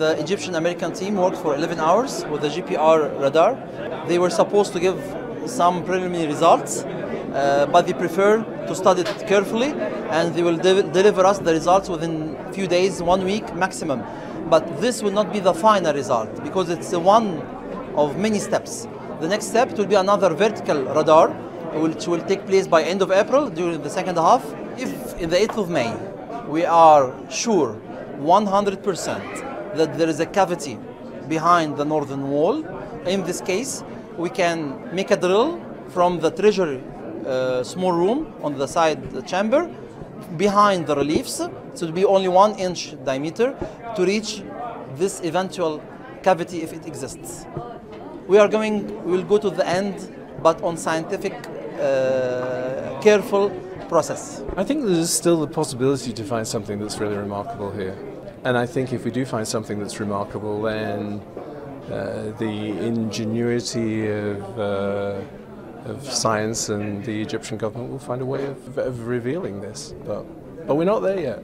The Egyptian American team worked for 11 hours with the GPR radar. They were supposed to give some preliminary results, uh, but they prefer to study it carefully and they will de- deliver us the results within a few days, one week maximum. But this will not be the final result because it's one of many steps. The next step will be another vertical radar, which will take place by end of April during the second half. If in the 8th of May we are sure 100% that there is a cavity behind the northern wall, in this case we can make a drill from the treasury uh, small room on the side the chamber behind the reliefs, so be only one inch diameter to reach this eventual cavity if it exists. We are going, we will go to the end, but on scientific, uh, careful process. I think there's still the possibility to find something that's really remarkable here. And I think if we do find something that's remarkable, then uh, the ingenuity of, uh, of science and the Egyptian government will find a way of, of revealing this. But, but we're not there yet.